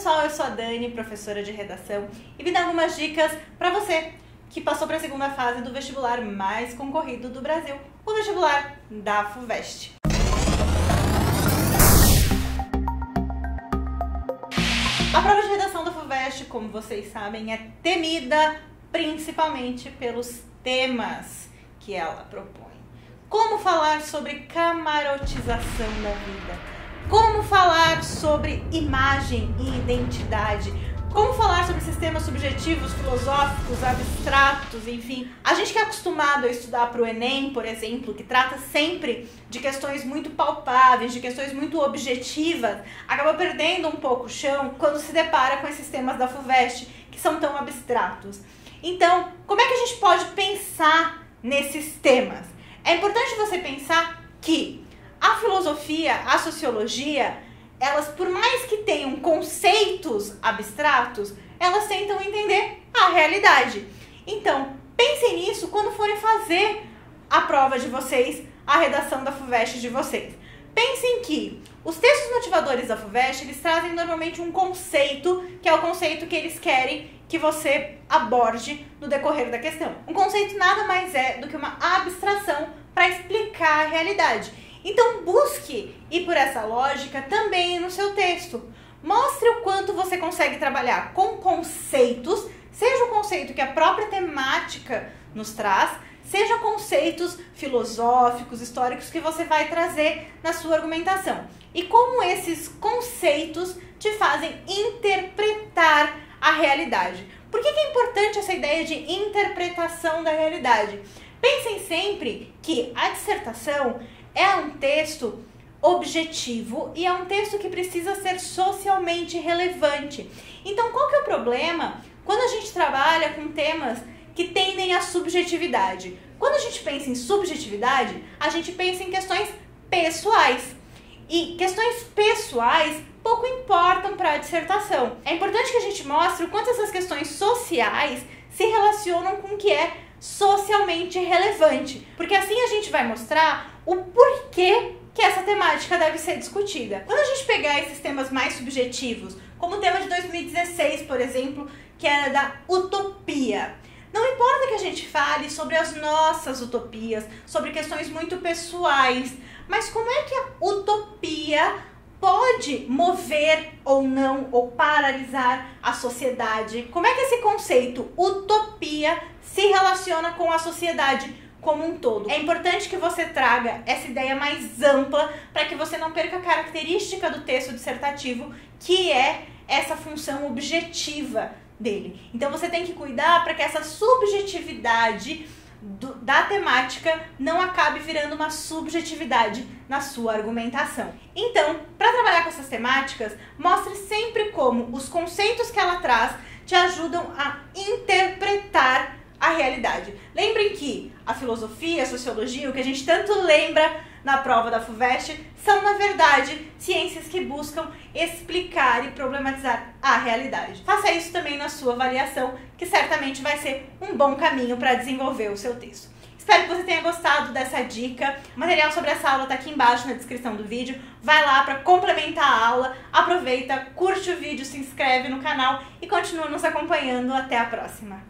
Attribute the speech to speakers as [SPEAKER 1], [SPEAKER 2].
[SPEAKER 1] pessoal, eu sou a Dani, professora de redação, e vim dar algumas dicas para você que passou para a segunda fase do vestibular mais concorrido do Brasil, o vestibular da FUVEST. A prova de redação da FUVEST, como vocês sabem, é temida principalmente pelos temas que ela propõe. Como falar sobre camarotização da vida? Como falar sobre imagem e identidade? Como falar sobre sistemas subjetivos, filosóficos, abstratos, enfim. A gente que é acostumado a estudar para o Enem, por exemplo, que trata sempre de questões muito palpáveis, de questões muito objetivas, acaba perdendo um pouco o chão quando se depara com esses temas da FUVEST, que são tão abstratos. Então, como é que a gente pode pensar nesses temas? É importante você pensar que a filosofia, a sociologia, elas, por mais que tenham conceitos abstratos, elas tentam entender a realidade. Então, pensem nisso quando forem fazer a prova de vocês, a redação da FUVEST de vocês. Pensem que os textos motivadores da FUVEST, eles trazem normalmente um conceito, que é o conceito que eles querem que você aborde no decorrer da questão. Um conceito nada mais é do que uma abstração para explicar a realidade. Então busque ir por essa lógica também no seu texto. Mostre o quanto você consegue trabalhar com conceitos, seja o conceito que a própria temática nos traz, seja conceitos filosóficos, históricos que você vai trazer na sua argumentação. E como esses conceitos te fazem interpretar a realidade. Por que, é importante essa ideia de interpretação da realidade? Pensem sempre que a dissertação é um texto objetivo e é um texto que precisa ser socialmente relevante. Então, qual que é o problema quando a gente trabalha com temas que tendem à subjetividade? Quando a gente pensa em subjetividade, a gente pensa em questões pessoais. E questões pessoais pouco importam para a dissertação. É importante que a gente mostre o quanto essas questões sociais se relacionam com o que é socialmente relevante, porque assim a gente vai mostrar o porquê que essa temática deve ser discutida. Quando a gente pegar esses temas mais subjetivos, como o tema de 2016, por exemplo, que era da utopia, não importa que a gente fale sobre as nossas utopias, sobre questões muito pessoais, mas como é que a utopia pode mover ou não, ou paralisar a sociedade? Como é que esse conceito utopia se relaciona com a sociedade como um todo. É importante que você traga essa ideia mais ampla para que você não perca a característica do texto dissertativo, que é essa função objetiva dele. Então você tem que cuidar para que essa subjetividade do, da temática não acabe virando uma subjetividade na sua argumentação. Então, para trabalhar com essas temáticas, mostre sempre como os conceitos que ela traz te ajudam a interpretar a realidade. Lembrem que a filosofia, a sociologia, o que a gente tanto lembra na prova da FUVEST, são, na verdade, ciências que buscam explicar e problematizar a realidade. Faça isso também na sua avaliação, que certamente vai ser um bom caminho para desenvolver o seu texto. Espero que você tenha gostado dessa dica. O material sobre essa aula está aqui embaixo na descrição do vídeo. Vai lá para complementar a aula, aproveita, curte o vídeo, se inscreve no canal e continua nos acompanhando. Até a próxima!